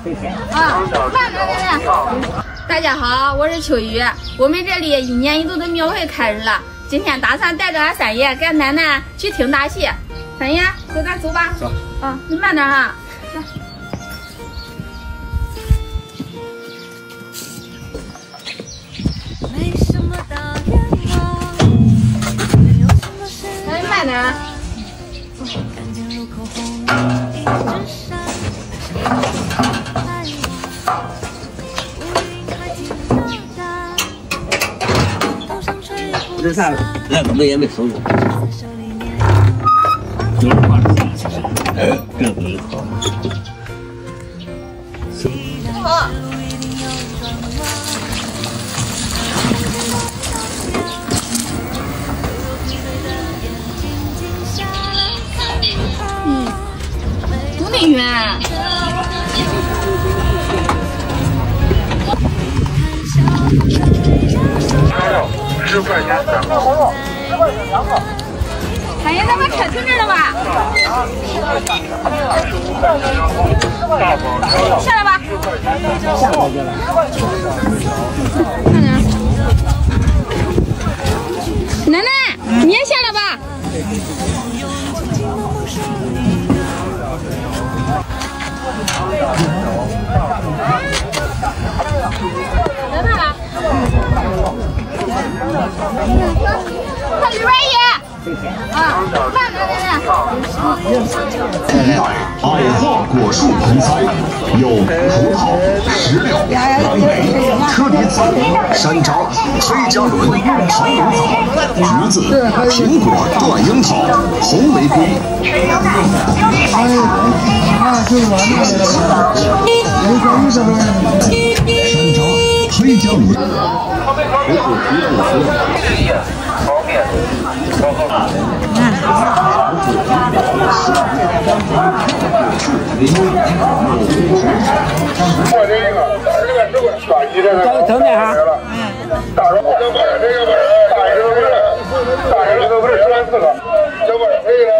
啊，来来来来，大家好，我是秋雨。我们这里一年一度的庙会开始了，今天打算带着俺三爷跟俺奶奶去听大戏。三爷，走咱走吧。走。啊，你慢点哈。来。来，慢点。这啥？那根本也没收入。就是花这钱，哎，这个好。好。嗯，多么远。十块钱三个，十块钱。两个。哎呀，咱把车停这儿了吧？下来吧。下来了。看点。奶奶，你也下来吧。看里边也，啊，来来来来。百花果树盆栽，有葡萄、石榴、蓝莓、车厘子、山楂、黑加仑、桃仁枣、橘子、苹果、断樱桃、红玫瑰。哎，啊，就完了。山楂、黑加仑。不是提供服务，方便，包括啊，过这个，这个这个刷一的，等点哈，大肉，这不是这个不是，大一个不是，大一个不是十万四个，这不是这个。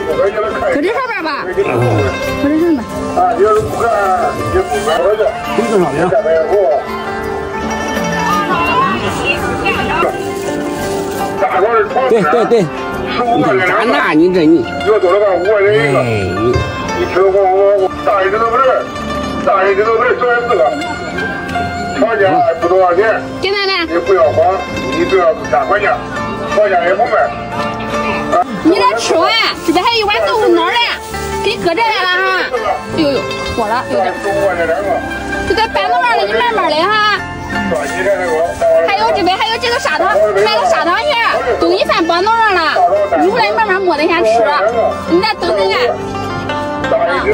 搁这上边吧，搁这上边。啊，你要是不干，你不干了就。你多少钱？对对对，你咋那？你这你。要多少个？五块钱一个。你吃我我我大一只都不是，大一只都不是，九十四个。厂家不多少钱，给奶奶，你不要慌，你只要是三块钱，厂家也不卖。你来吃完，这边还有一碗豆腐脑嘞，给搁这来了哈。哎呦呦，火了有点。就在板凳上了，你慢慢来哈。还有这边还有这个砂糖，买个砂糖馅，都给你放板凳上了。一会儿你慢慢摸着先吃。你再等等看。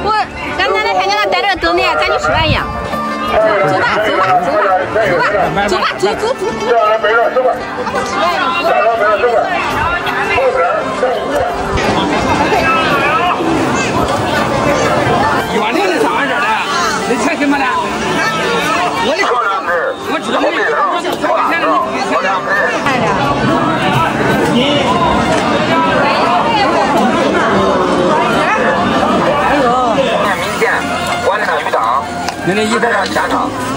我，咱奶奶还给俺在这等呢，咱去吃饭去。走吧，走吧，走吧，走吧，走吧，走走走。一万零的上俺这儿来，那钱给么的？我的，我知道你，我这三块钱的明天我那鱼档，你那一在这下场。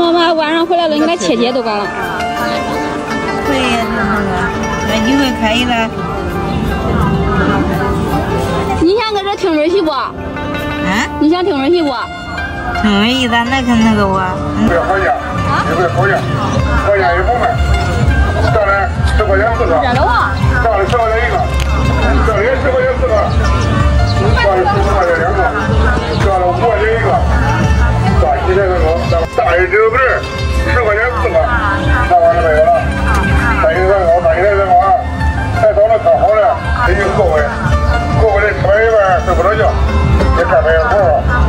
妈妈晚上回来了，你把切切都干了。可以，那个，那几回可以了。你想搁这听着戏不？啊？你想听着戏不？听着戏，咱那可那个我。不要好价，一会好价，好价也不卖。上来十块钱四个，热了哇！上来十块钱一个，上来十块钱四个，上来十块钱两个，上来黑纸皮十块钱四个。看完了没有了？抓紧蛋糕捞抓紧时间捞啊。太早了看好了给你们过过过的来吃完一半睡不着觉也干不了活了。